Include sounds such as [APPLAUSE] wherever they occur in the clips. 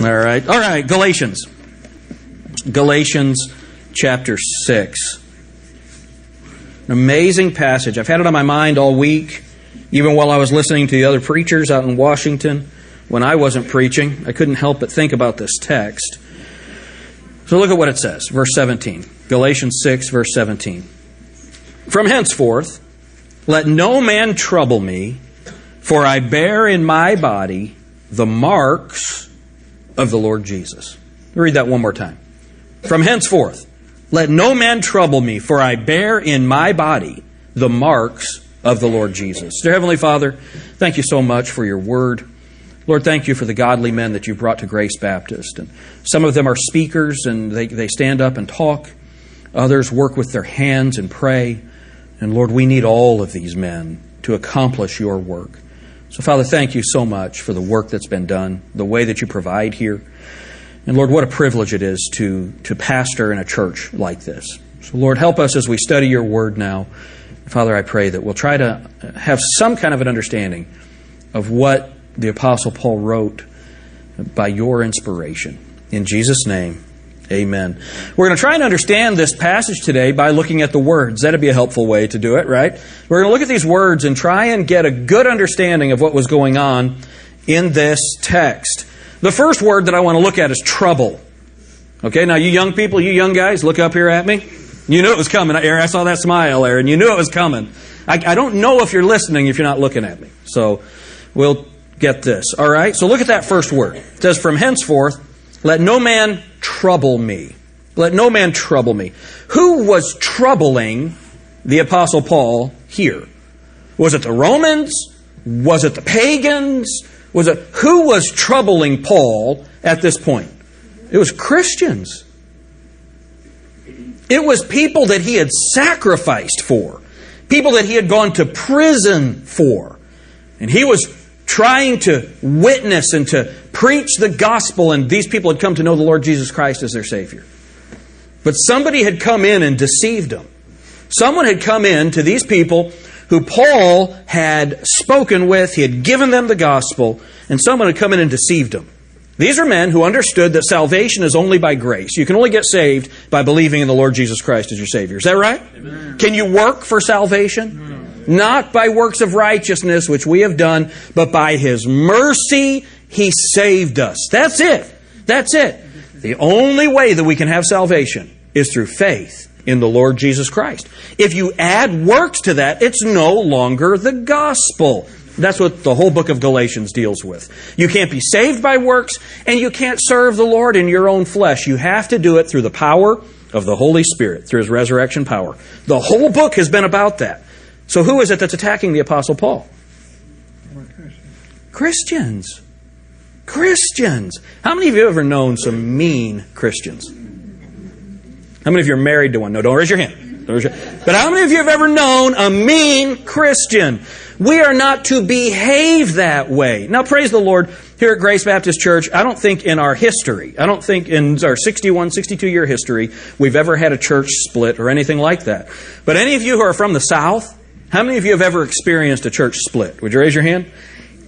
All right. All right. Galatians. Galatians chapter 6. An amazing passage. I've had it on my mind all week, even while I was listening to the other preachers out in Washington when I wasn't preaching. I couldn't help but think about this text. So look at what it says, verse 17. Galatians 6, verse 17. From henceforth, let no man trouble me, for I bear in my body the marks of the Lord Jesus. Read that one more time. From henceforth, let no man trouble me, for I bear in my body the marks of the Lord Jesus. Dear Heavenly Father, thank you so much for your word. Lord, thank you for the godly men that you've brought to Grace Baptist. And some of them are speakers and they, they stand up and talk. Others work with their hands and pray. And Lord, we need all of these men to accomplish your work. So, Father, thank you so much for the work that's been done, the way that you provide here. And Lord, what a privilege it is to, to pastor in a church like this. So, Lord, help us as we study your word now. Father, I pray that we'll try to have some kind of an understanding of what the Apostle Paul wrote by your inspiration. In Jesus' name, amen. We're going to try and understand this passage today by looking at the words. That'd be a helpful way to do it, right? We're going to look at these words and try and get a good understanding of what was going on in this text. The first word that I want to look at is trouble. Okay, now you young people, you young guys, look up here at me. You knew it was coming, Aaron. I saw that smile, Aaron. You knew it was coming. I, I don't know if you're listening if you're not looking at me. So we'll get this. All right? So look at that first word. It says, From henceforth, let no man trouble me. Let no man trouble me. Who was troubling the Apostle Paul here? Was it the Romans? Was it the pagans? Was it who was troubling Paul at this point? It was Christians. It was people that he had sacrificed for, people that he had gone to prison for. And he was trying to witness and to preach the gospel, and these people had come to know the Lord Jesus Christ as their Savior. But somebody had come in and deceived them. Someone had come in to these people who Paul had spoken with, he had given them the gospel, and someone had come in and deceived them. These are men who understood that salvation is only by grace. You can only get saved by believing in the Lord Jesus Christ as your Savior. Is that right? Amen. Can you work for salvation? No. Not by works of righteousness, which we have done, but by His mercy, He saved us. That's it. That's it. The only way that we can have salvation is through faith in the Lord Jesus Christ. If you add works to that, it's no longer the gospel. That's what the whole book of Galatians deals with. You can't be saved by works, and you can't serve the Lord in your own flesh. You have to do it through the power of the Holy Spirit, through His resurrection power. The whole book has been about that. So who is it that's attacking the Apostle Paul? Christians. Christians. How many of you have ever known some mean Christians? How many of you are married to one? No, don't raise your hand. Raise your... But how many of you have ever known a mean Christian? We are not to behave that way. Now, praise the Lord, here at Grace Baptist Church, I don't think in our history, I don't think in our 61, 62 year history, we've ever had a church split or anything like that. But any of you who are from the South, how many of you have ever experienced a church split? Would you raise your hand?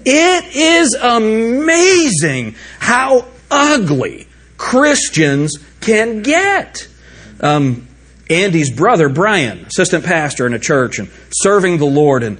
It is amazing how ugly Christians can get. Um, Andy's brother, Brian, assistant pastor in a church and serving the Lord, and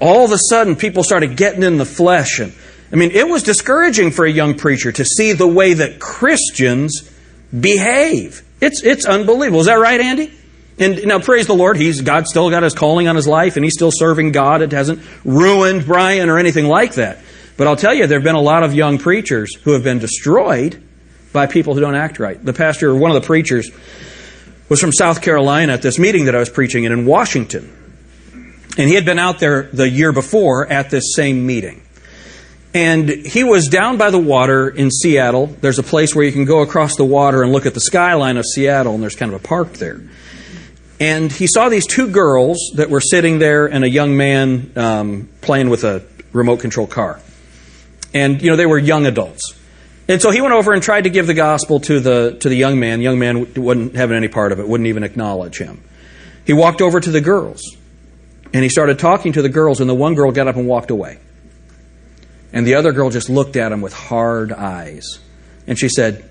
all of a sudden people started getting in the flesh and I mean it was discouraging for a young preacher to see the way that Christians behave. It's it's unbelievable. Is that right, Andy? And now praise the Lord, he's God still got his calling on his life and he's still serving God. It hasn't ruined Brian or anything like that. But I'll tell you, there have been a lot of young preachers who have been destroyed by people who don't act right. The pastor, one of the preachers, was from South Carolina at this meeting that I was preaching in in Washington. And he had been out there the year before at this same meeting. And he was down by the water in Seattle. There's a place where you can go across the water and look at the skyline of Seattle, and there's kind of a park there. And he saw these two girls that were sitting there and a young man um, playing with a remote control car. And, you know, they were young adults. And so he went over and tried to give the gospel to the, to the young man. young man wasn't having any part of it, wouldn't even acknowledge him. He walked over to the girls. And he started talking to the girls, and the one girl got up and walked away. And the other girl just looked at him with hard eyes. And she said,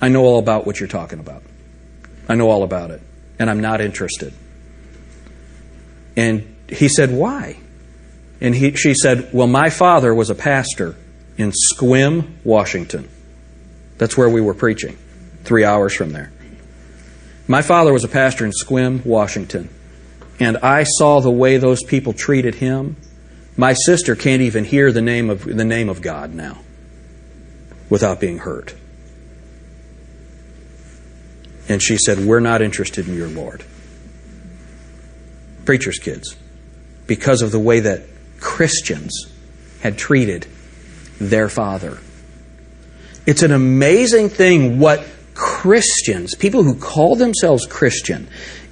I know all about what you're talking about. I know all about it. And I'm not interested. And he said, Why? And he, she said, Well, my father was a pastor in Sequim, Washington. That's where we were preaching, three hours from there. My father was a pastor in Sequim, Washington. And I saw the way those people treated him. My sister can't even hear the name of, the name of God now without being hurt. And she said, We're not interested in your Lord. Preacher's kids. Because of the way that Christians had treated their father. It's an amazing thing what Christians, people who call themselves Christian,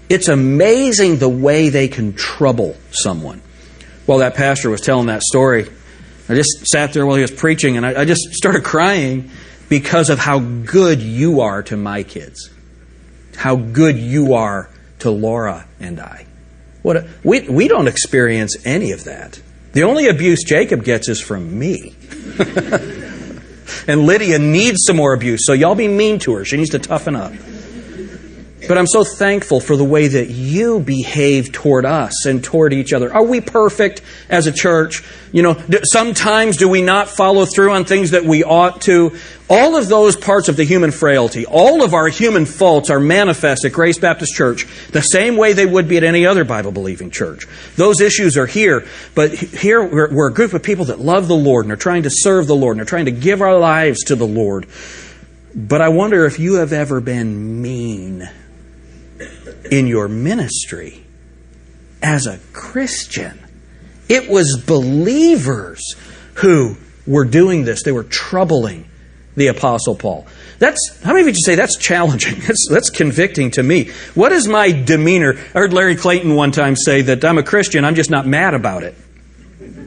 it's amazing the way they can trouble someone. While that pastor was telling that story, I just sat there while he was preaching and I, I just started crying because of how good you are to my kids. How good you are to Laura and I. What a, we, we don't experience any of that. The only abuse Jacob gets is from me. [LAUGHS] and Lydia needs some more abuse, so y'all be mean to her. She needs to toughen up. But I'm so thankful for the way that you behave toward us and toward each other. Are we perfect as a church? You know, sometimes do we not follow through on things that we ought to? All of those parts of the human frailty, all of our human faults are manifest at Grace Baptist Church the same way they would be at any other Bible believing church. Those issues are here, but here we're, we're a group of people that love the Lord and are trying to serve the Lord and are trying to give our lives to the Lord. But I wonder if you have ever been mean in your ministry as a Christian. It was believers who were doing this. They were troubling the Apostle Paul. That's how many of you say that's challenging? [LAUGHS] That's, that's convicting to me. What is my demeanor? I heard Larry Clayton one time say that I'm a Christian, I'm just not mad about it.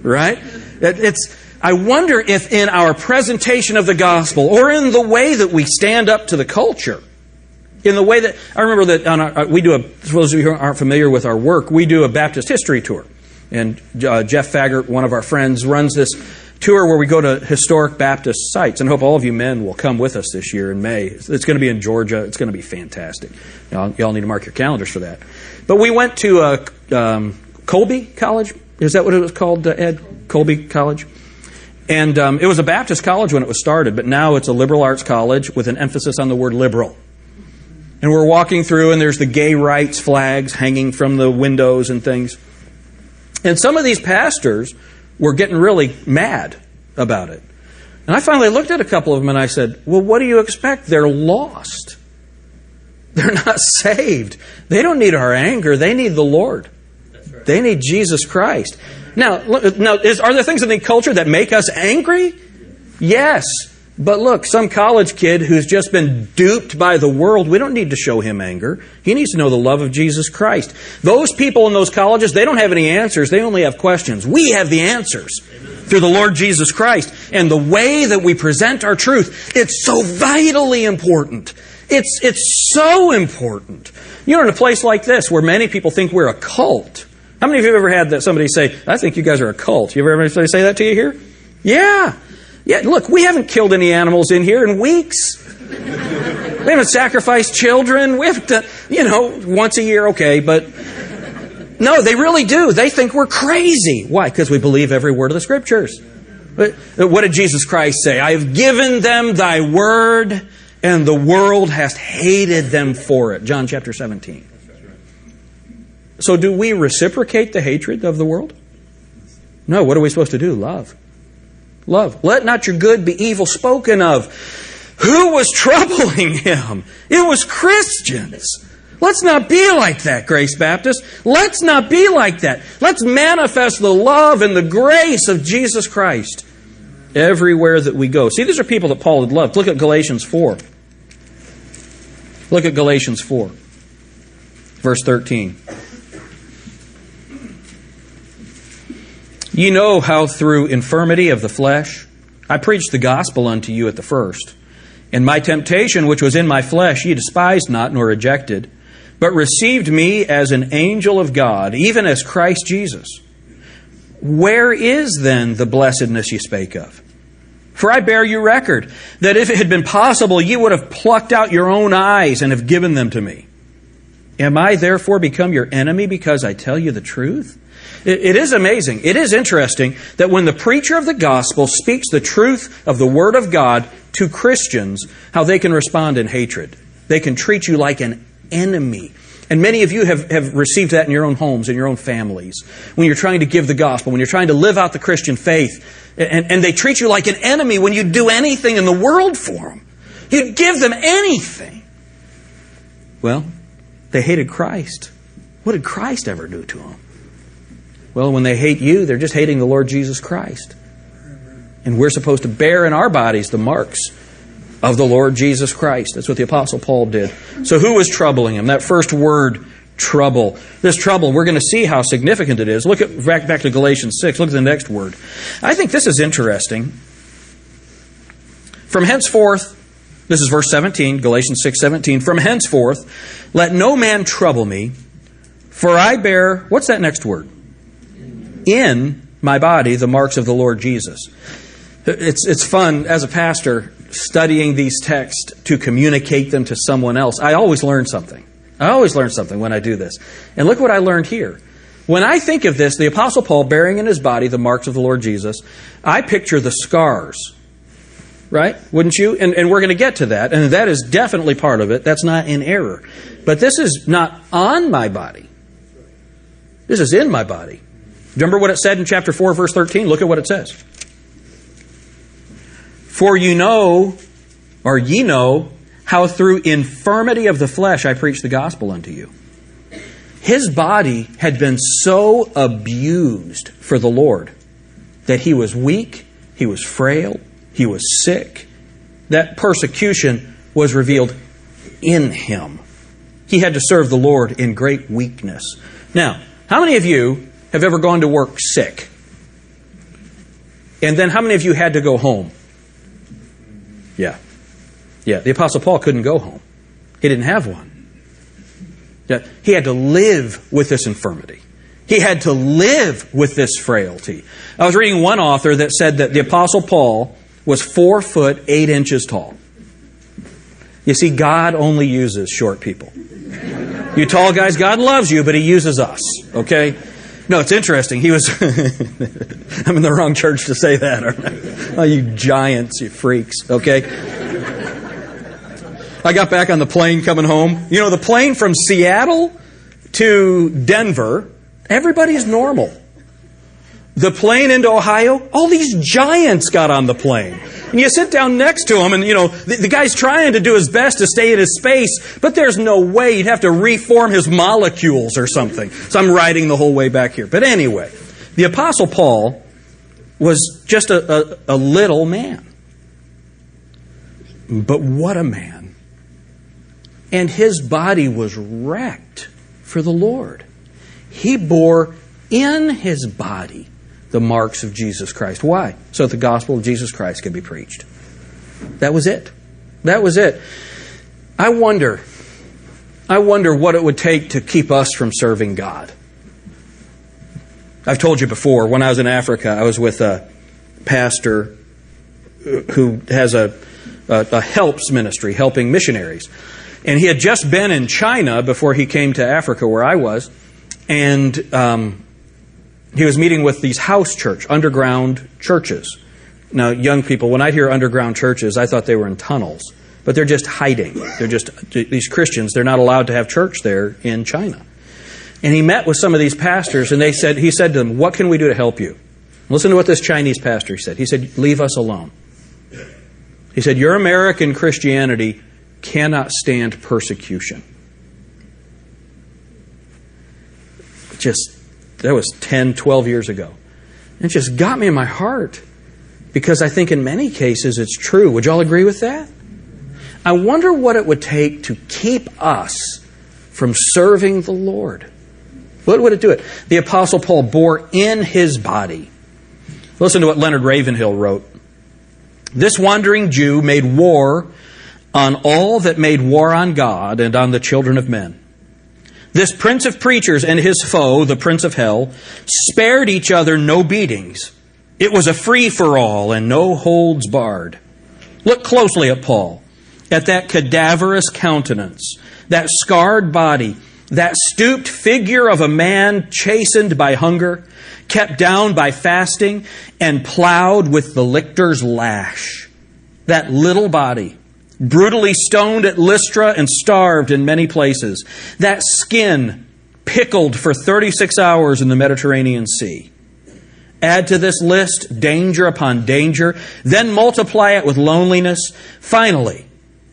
Right? It's I wonder if in our presentation of the gospel or in the way that we stand up to the culture, in the way that I remember that our, uh, we do a. For those of you who aren't familiar with our work, we do a Baptist history tour, and uh, Jeff Faggart, one of our friends, runs this tour where we go to historic Baptist sites. And I hope all of you men will come with us this year in May. It's, going to be in Georgia. It's going to be fantastic. Y'all, y'all, need to mark your calendars for that. But we went to uh, um, Colby College. Is that what it was called, uh, Ed? Colby College. And um, it was a Baptist college when it was started, but now it's a liberal arts college with an emphasis on the word liberal. And we're walking through, and there's the gay rights flags hanging from the windows and things. And some of these pastors were getting really mad about it. And I finally looked at a couple of them and I said, Well, what do you expect? They're lost. They're not [LAUGHS] saved. They don't need our anger, they need the Lord. Right. They need Jesus Christ. Now, now is, are there things in the culture that make us angry? Yes. But look, some college kid who's just been duped by the world, we don't need to show him anger. He needs to know the love of Jesus Christ. Those people in those colleges, they don't have any answers, they only have questions. We have the answers through the Lord Jesus Christ. And the way that we present our truth, it's so vitally important. It's, it's so important. You know, in a place like this where many people think we're a cult. How many of you have ever had that somebody say, I think you guys are a cult? You ever heard anybody say that to you here? Yeah. Yeah, look, we haven't killed any animals in here in weeks. We haven't sacrificed children. We haven't done, you know, once a year, okay, but no, they really do. They think we're crazy. Why? Because we believe every word of the scriptures. But uh, what did Jesus Christ say? I have given them thy word, and the world has hated them for it. John chapter 17. So, do we reciprocate the hatred of the world? No. What are we supposed to do? Love. Love. Let not your good be evil spoken of. Who was [LAUGHS] troubling him? It was Christians. Let's not be like that, Grace Baptist. Let's not be like that. Let's manifest the love and the grace of Jesus Christ everywhere that we go. See, these are people that Paul had loved. Look at Galatians 4. Look at Galatians 4, verse 13. Ye know how through infirmity of the flesh I preached the gospel unto you at the first. And my temptation which was in my flesh ye despised not nor rejected, but received me as an angel of God, even as Christ Jesus. Where is then the blessedness ye spake of? For I bear you record that if it had been possible, ye would have plucked out your own eyes and have given them to me. Am I therefore become your enemy because I tell you the truth? It is amazing. It is interesting that when the preacher of the gospel speaks the truth of the word of God to Christians, how they can respond in hatred. They can treat you like an enemy. And many of you have, have received that in your own homes, in your own families. When you're trying to give the gospel, when you're trying to live out the Christian faith, and, and they treat you like an enemy when you do anything in the world for them. You'd give them anything. Well, they hated Christ. What did Christ ever do to them? Well, when they hate you, they're just hating the Lord Jesus Christ. And we're supposed to bear in our bodies the marks of the Lord Jesus Christ. That's what the Apostle Paul did. So, who was troubling him? That first word, trouble. This trouble, we're going to see how significant it is. Look at back, back to Galatians 6. Look at the next word. I think this is interesting. From henceforth, this is verse 17, Galatians 6 17. From henceforth, let no man trouble me, for I bear, what's that next word? In my body the marks of the Lord Jesus. It's, it's fun as a pastor studying these texts to communicate them to someone else. I always learn something. I always learn something when I do this. And look what I learned here. When I think of this, the Apostle Paul bearing in his body the marks of the Lord Jesus, I picture the scars. Right? Wouldn't you? And, and we're going to get to that. And that is definitely part of it. That's not in error. But this is not on my body. This is in my body. Remember what it said in chapter 4, verse 13? Look at what it says. For you know, or ye know, how through infirmity of the flesh I preach the gospel unto you. His body had been so abused for the Lord that he was weak, he was frail, he was sick. That persecution was revealed in him. He had to serve the Lord in great weakness. Now, how many of you have ever gone to work sick? And then how many of you had to go home? Yeah. Yeah, the Apostle Paul couldn't go home. He didn't have one. Yeah, he had to live with this infirmity. He had to live with this frailty. I was reading one author that said that the Apostle Paul was four foot eight inches tall. You see, God only uses short people. You tall guys, God loves you, but He uses us, okay? No, it's interesting. He was. [LAUGHS] I'm in the wrong church to say that, aren't I? Oh, you giants, you freaks, okay? I got back on the plane coming home. You know, the plane from Seattle to Denver, everybody's normal. The plane into Ohio, all these giants got on the plane. And you sit down next to him, and you know, the, the, guy's trying to do his best to stay in his space, but there's no way. You'd have to reform his molecules or something. So I'm riding the whole way back here. But anyway, the Apostle Paul was just a, a, a little man. But what a man and his body was wrecked for the Lord. He bore in his body the marks of Jesus Christ. Why? So that the gospel of Jesus Christ could be preached. That was it. That was it. I wonder, I wonder what it would take to keep us from serving God. I've told you before, when I was in Africa, I was with a pastor who has a, a, a helps ministry, helping missionaries. And he had just been in China before he came to Africa, where I was. And um, he was meeting with these house church, underground churches. Now, young people, when I hear underground churches, I thought they were in tunnels. But they're just hiding. They're just, these Christians, they're not allowed to have church there in China. And he met with some of these pastors, and they said, he said to them, What can we do to help you? Listen to what this Chinese pastor said. He said, Leave us alone. He said, Your American Christianity cannot stand persecution. Just, that was 10, 12 years ago. It just got me in my heart because I think in many cases it's true. Would y'all agree with that? I wonder what it would take to keep us from serving the Lord. What would it do it? The Apostle Paul bore in his body. Listen to what Leonard Ravenhill wrote. This wandering Jew made war on all that made war on God and on the children of men. This prince of preachers and his foe, the prince of hell, spared each other no beatings, It was a free for all and no holds barred. Look closely at Paul, at that cadaverous countenance, that scarred body, that stooped figure of a man chastened by hunger, kept down by fasting, and plowed with the lictor's lash. That little body, brutally stoned at Lystra and starved in many places. That skin, pickled for 36 hours in the Mediterranean Sea. Add to this list danger upon danger, then multiply it with loneliness. Finally,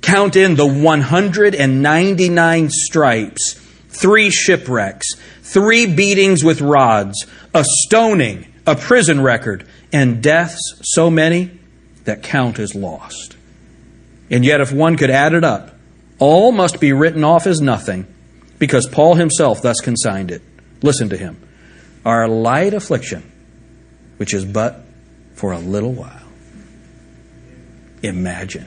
count in the 199 stripes, three shipwrecks, three beatings with rods, a stoning, a prison record, and deaths so many that count is lost. And yet, if one could add it up, all must be written off as nothing, because Paul himself thus consigned it. Listen to him. Our light affliction, which is but for a little while. Imagine.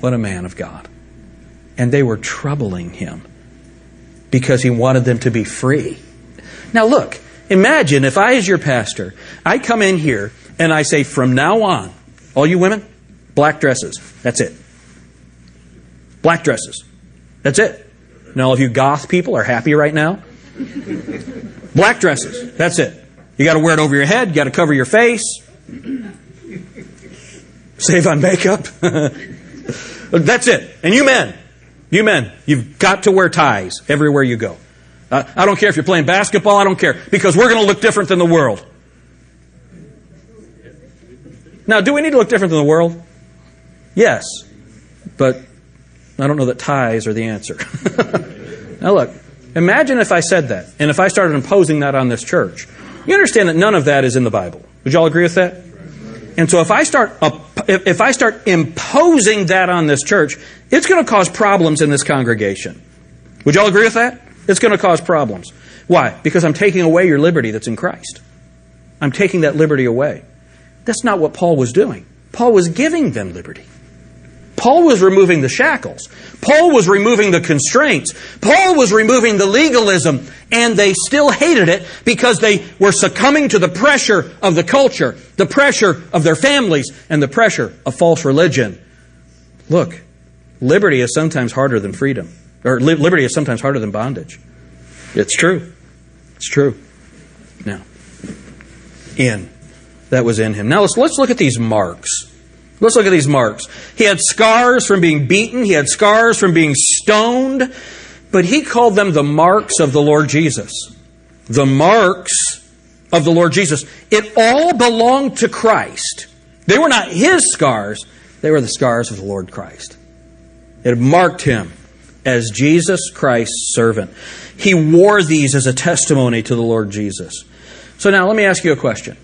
What a man of God. And they were troubling him because he wanted them to be free. Now, look, imagine if I, as your pastor, I come in here and I say, from now on, all you women, black dresses. That's it. Black dresses. That's it. And all of you goth people are happy right now. Black dresses. That's it. You got to wear it over your head. You got to cover your face. Save on makeup. [LAUGHS] That's it. And you men, you men, you've got to wear ties everywhere you go. Uh, I don't care if you're playing basketball, I don't care. Because we're going to look different than the world. Now, do we need to look different than the world? Yes. But I don't know that ties are the answer. [LAUGHS] now, look, imagine if I said that, and if I started imposing that on this church. You understand that none of that is in the Bible. Would you all agree with that? And so if I start if I start imposing that on this church, it's going to cause problems in this congregation. Would you all agree with that? It's going to cause problems. Why? Because I'm taking away your liberty that's in Christ. I'm taking that liberty away. That's not what Paul was doing. Paul was giving them liberty. Paul was removing the shackles. Paul was removing the constraints. Paul was removing the legalism. And they still hated it because they were succumbing to the pressure of the culture, the pressure of their families, and the pressure of false religion. Look, liberty is sometimes harder than freedom. Or liberty is sometimes harder than bondage. It's true. It's true. Now, in. That was in him. Now let's, let's look at these marks. Let's look at these marks. He had scars from being beaten, he had scars from being stoned, but he called them the marks of the Lord Jesus. The marks of the Lord Jesus. It all belonged to Christ. They were not his scars, they were the scars of the Lord Christ. It marked him as Jesus Christ's servant. He wore these as a testimony to the Lord Jesus. So now let me ask you a question.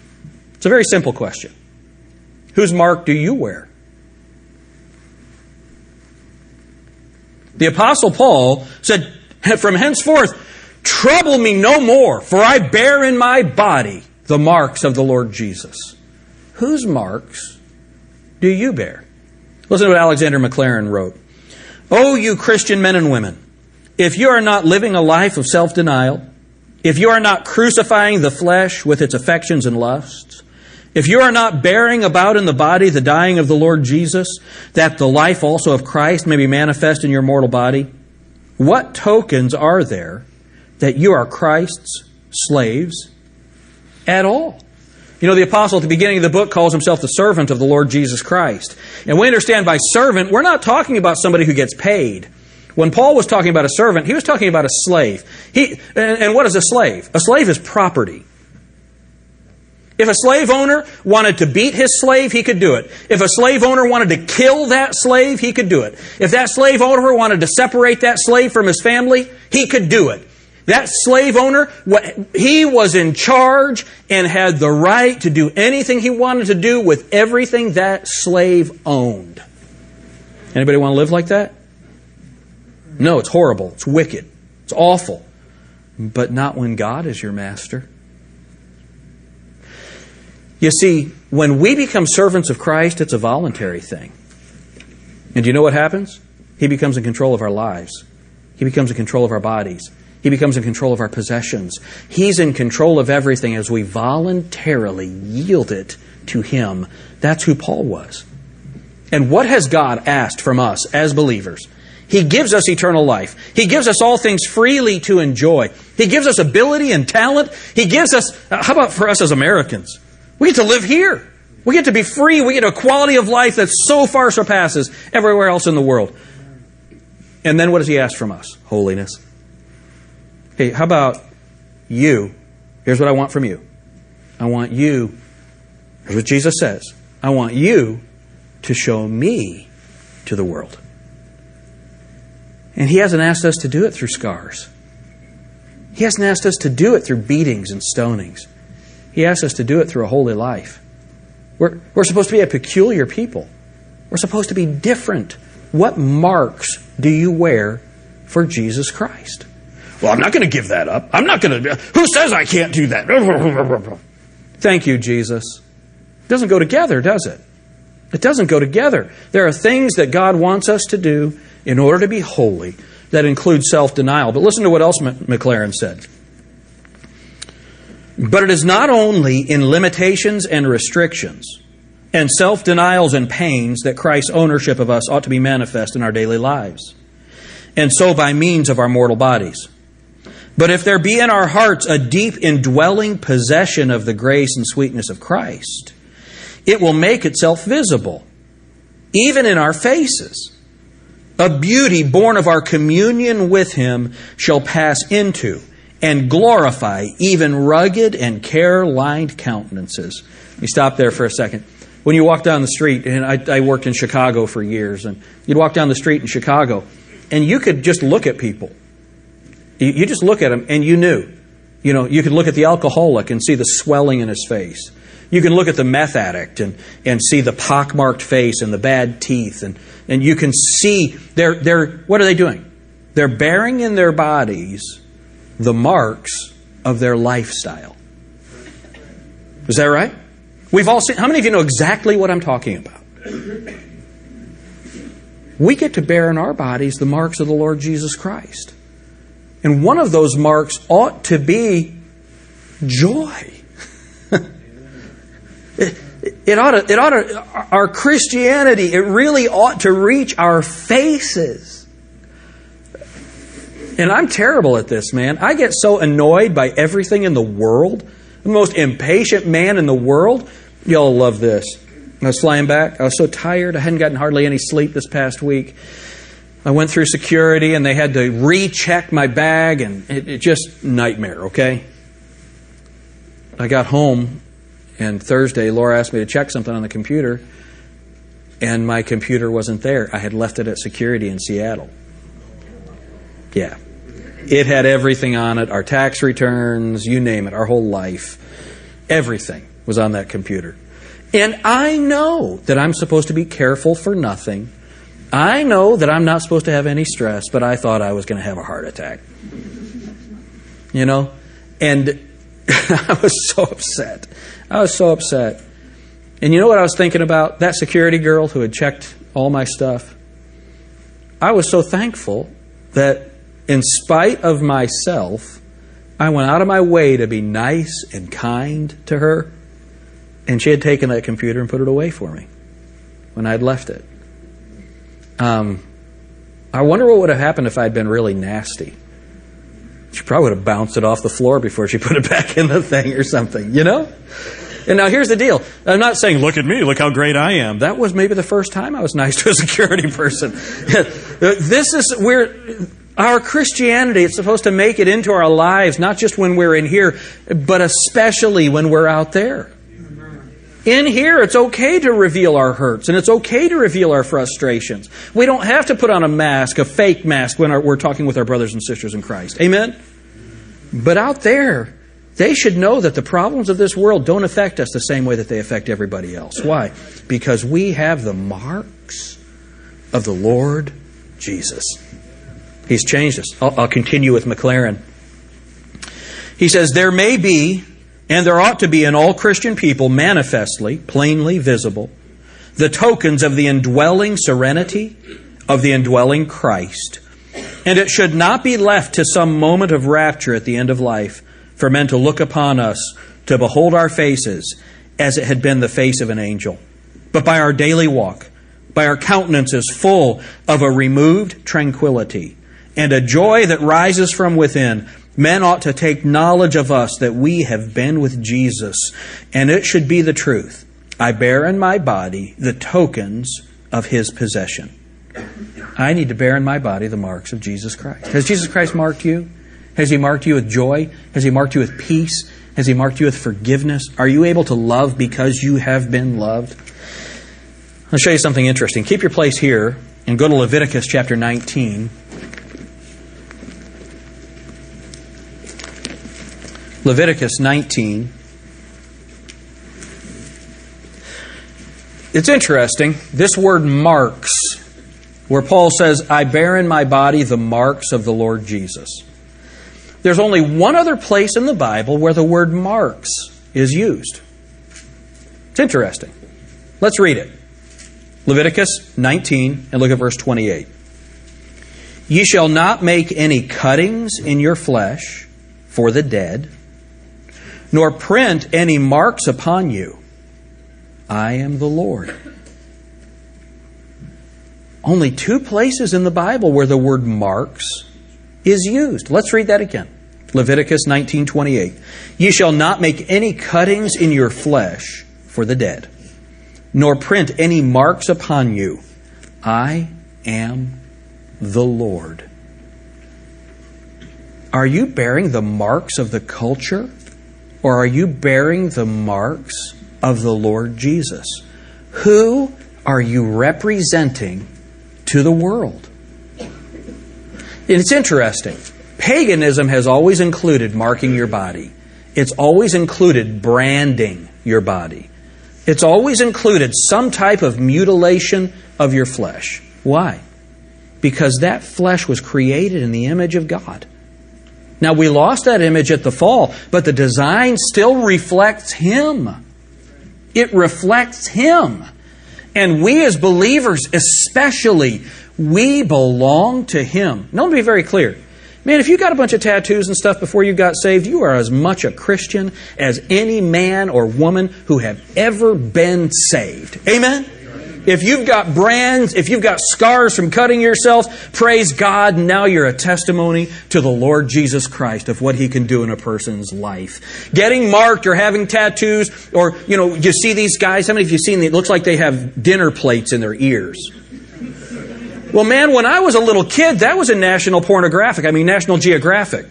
It's a very simple question. Whose mark do you wear? The Apostle Paul said, From henceforth, trouble me no more, for I bear in my body the marks of the Lord Jesus. Whose marks do you bear? Listen to what Alexander Maclaren wrote. Oh, you Christian men and women, if you are not living a life of self denial, if you are not crucifying the flesh with its affections and lusts, if you are not bearing about in the body the dying of the Lord Jesus, that the life also of Christ may be manifest in your mortal body, what tokens are there that you are Christ's slaves at all? You know, the apostle at the beginning of the book calls himself the servant of the Lord Jesus Christ. And we understand by servant, we're not talking about somebody who gets paid. When Paul was talking about a servant, he was talking about a slave. He, and, and what is a slave? A slave is property. If a slave owner wanted to beat his slave, he could do it. If a slave owner wanted to kill that slave, he could do it. If that slave owner wanted to separate that slave from his family, he could do it. That slave owner, he was in charge and had the right to do anything he wanted to do with everything that slave owned. Anybody want to live like that? No, it's horrible. It's wicked. It's awful. But not when God is your master. You see, when we become servants of Christ, it's a voluntary thing. And do you know what happens? He becomes in control of our lives. He becomes in control of our bodies. He becomes in control of our possessions. He's in control of everything as we voluntarily yield it to Him. That's who Paul was. And what has God asked from us as believers? He gives us eternal life. He gives us all things freely to enjoy. He gives us ability and talent. He gives us, uh, how about for us as Americans? We get to live here. We get to be free. We get a quality of life that so far surpasses everywhere else in the world. And then what does he ask from us? Holiness. Hey, how about you? Here's what I want from you. I want you, here's what Jesus says I want you to show me to the world. And he hasn't asked us to do it through scars. He hasn't asked us to do it through beatings and stonings. He asks us to do it through a holy life. We're, we're supposed to be a peculiar people. We're supposed to be different. What marks do you wear for Jesus Christ? Well, I'm not going to give that up. I'm not going to. Who says I can't do that? [LAUGHS] Thank you, Jesus. It doesn't go together, does it? It doesn't go together. There are things that God wants us to do in order to be holy that include self denial. But listen to what else Maclaren said. But it is not only in limitations and restrictions and self denials and pains that Christ's ownership of us ought to be manifest in our daily lives, and so by means of our mortal bodies. But if there be in our hearts a deep indwelling possession of the grace and sweetness of Christ, it will make itself visible, even in our faces. A beauty born of our communion with Him shall pass into and glorify even rugged and care lined countenances. Let me stop there for a second. When you walk down the street, and I, I, worked in Chicago for years, and you'd walk down the street in Chicago, and you could just look at people. You, you just look at them, and you knew. You know, you could look at the alcoholic and see the swelling in his face. You can look at the meth addict and, and see the pockmarked face and the bad teeth, and, and you can see they're, they're, what are they doing? They're bearing in their bodies the marks of their lifestyle. Is that right? We've all seen, how many of you know exactly what I'm talking about? We get to bear in our bodies the marks of the Lord Jesus Christ. And one of those marks ought to be joy. [LAUGHS] it, it, ought to, it ought to, our Christianity, it really ought to reach our faces. And I'm terrible at this, man. I get so annoyed by everything in the world. The most impatient man in the world. Y'all love this. I was flying back. I was so tired. I hadn't gotten hardly any sleep this past week. I went through security and they had to recheck my bag and it, it just nightmare, okay? I got home and Thursday Laura asked me to check something on the computer and my computer wasn't there. I had left it at security in Seattle. Yeah. It had everything on it our tax returns, you name it, our whole life. Everything was on that computer. And I know that I'm supposed to be careful for nothing. I know that I'm not supposed to have any stress, but I thought I was going to have a heart attack. You know? And [LAUGHS] I was so upset. I was so upset. And you know what I was thinking about? That security girl who had checked all my stuff. I was so thankful that in spite of myself, I went out of my way to be nice and kind to her, and she had taken that computer and put it away for me when I'd left it. Um, I wonder what would have happened if I'd been really nasty. She probably would have bounced it off the floor before she [LAUGHS] put it back in the thing or something, you know? And now here's the deal. I'm not saying, look at me, look how great I am. That was maybe the first time I was nice to a [LAUGHS] security person. [LAUGHS] this is, we're, our Christianity is supposed to make it into our lives, not just when we're in here, but especially when we're out there. In here, it's okay to reveal our hurts and it's okay to reveal our frustrations. We don't have to put on a mask, a fake mask, when we're talking with our brothers and sisters in Christ. Amen? But out there, they should know that the problems of this world don't affect us the same way that they affect everybody else. Why? Because we have the marks of the Lord Jesus. He's changed us. I'll, I'll continue with Maclaren. He says, There may be, and there ought to be in all Christian people, manifestly, plainly visible, the tokens of the indwelling serenity of the indwelling Christ, And it should not be left to some moment of rapture at the end of life for men to look upon us, to behold our faces, as it had been the face of an angel, but by our daily walk, by our countenances full of a removed tranquility and a joy that rises from within. Men ought to take knowledge of us that we have been with Jesus, and it should be the truth. I bear in my body the tokens of his possession. I need to bear in my body the marks of Jesus Christ. Has Jesus Christ marked you? Has he marked you with joy? Has he marked you with peace? Has he marked you with forgiveness? Are you able to love because you have been loved? I'll show you something interesting. Keep your place here and go to Leviticus chapter 19. Leviticus 19. It's interesting. This word marks, where Paul says, I bear in my body the marks of the Lord Jesus. There's only one other place in the Bible where the word marks is used. It's interesting. Let's read it. Leviticus 19 and look at verse 28. Ye shall not make any cuttings in your flesh for the dead, nor print any marks upon you. I am the Lord. Only two places in the Bible where the word marks is used. Let's read that again. Leviticus 19:28. Ye shall not make any cuttings in your flesh for the dead, nor print any marks upon you. I am the Lord. Are you bearing the marks of the culture or are you bearing the marks of the Lord Jesus? Who are you representing to the world? It's interesting. Paganism has always included marking your body. It's always included branding your body. It's always included some type of mutilation of your flesh. Why? Because that flesh was created in the image of God. Now, we lost that image at the fall, but the design still reflects Him. It reflects Him. And we as believers, especially, we belong to Him. Now, let me be very clear. Man, if you got a bunch of tattoos and stuff before you got saved, you are as much a Christian as any man or woman who have ever been saved. Amen? If you've got brands, if you've got scars from cutting yourself, praise God, now you're a testimony to the Lord Jesus Christ of what He can do in a person's life. Getting marked or having tattoos, or, you know, you see these guys, how many of you seen, it looks like they have dinner plates in their ears. Well, man, when I was a little kid, that was a National Pornographic. I mean, National Geographic.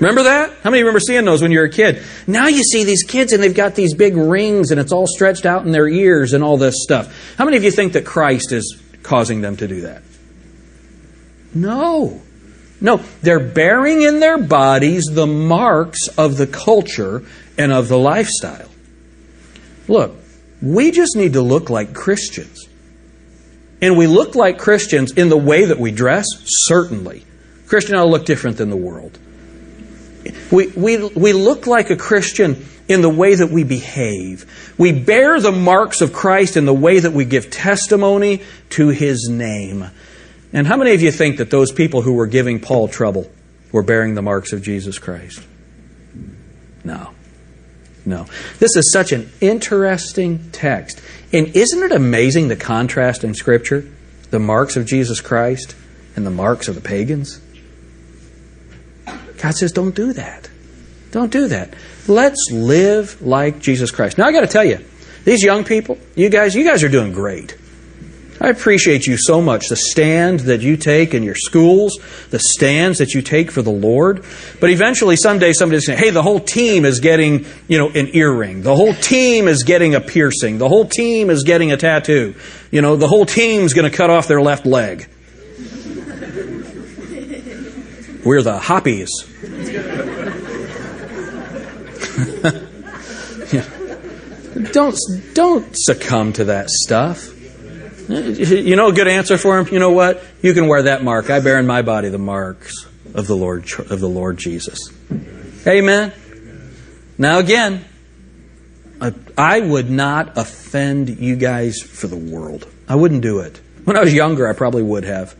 Remember that? How many remember seeing those when you were a kid? Now you see these kids and they've got these big rings and it's all stretched out in their ears and all this stuff. How many of you think that Christ is causing them to do that? No. No, they're bearing in their bodies the marks of the culture and of the lifestyle. Look, we just need to look like Christians. And we look like Christians in the way that we dress, certainly. Christian ought to look different than the world. We, we, we look like a Christian in the way that we behave. We bear the marks of Christ in the way that we give testimony to His name. And how many of you think that those people who were giving Paul trouble were bearing the marks of Jesus Christ? No. No. This is such an interesting text. And isn't it amazing the contrast in Scripture? The marks of Jesus Christ and the marks of the pagans? God says, don't do that. Don't do that. Let's live like Jesus Christ. Now, I got to tell you, these young people, you guys, you guys are doing great. I appreciate you so much. The stand that you take in your schools, the stands that you take for the Lord. But eventually, someday, somebody's going to say, hey, the whole team is getting, you know, an earring. The whole team is getting a piercing. The whole team is getting a tattoo. You know, the whole team's going to cut off their left leg. We're the hoppies. [LAUGHS] yeah. Don't, don't succumb to that stuff. You know a good answer for him? You know what? You can wear that mark. I bear in my body the marks of the Lord of the Lord Jesus. Amen. Now again, I would not offend you guys for the world. I wouldn't do it. When I was younger, I probably would have.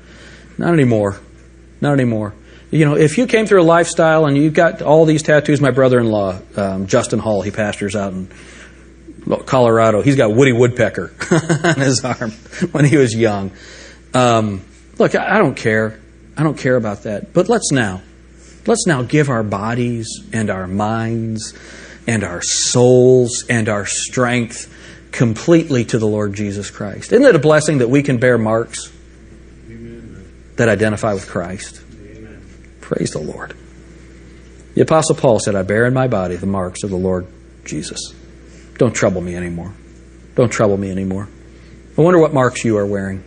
Not anymore. Not anymore. You know, if you came through a lifestyle and you've got all these tattoos, my brother in law, um, Justin Hall, he pastors out in Colorado, he's got Woody Woodpecker [LAUGHS] on his arm when he was young. Um, look, I don't care. I don't care about that. But let's now, let's now give our bodies and our minds and our souls and our strength completely to the Lord Jesus Christ. Isn't it a blessing that we can bear marks that identify with Christ? Praise the Lord. The Apostle Paul said, I bear in my body the marks of the Lord Jesus. Don't trouble me anymore. Don't trouble me anymore. I wonder what marks you are wearing.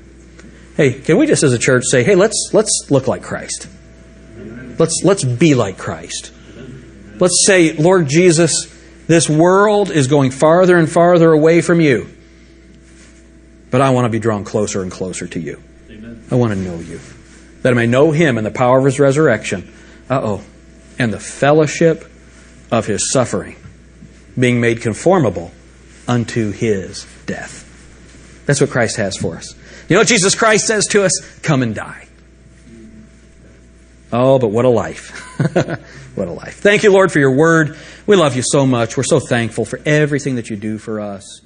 Hey, can we just as a church say, hey, let's let's look like Christ. Let's let's be like Christ. Let's say, Lord Jesus, this world is going farther and farther away from you. But I want to be drawn closer and closer to you. Amen. I want to know you. That I may know him and the power of his resurrection. Uh oh. And the fellowship of his suffering, being made conformable unto his death. That's what Christ has for us. You know what Jesus Christ says to us? Come and die. Oh, but what a life. [LAUGHS] what a life. Thank you, Lord, for your word. We love you so much. We're so thankful for everything that you do for us.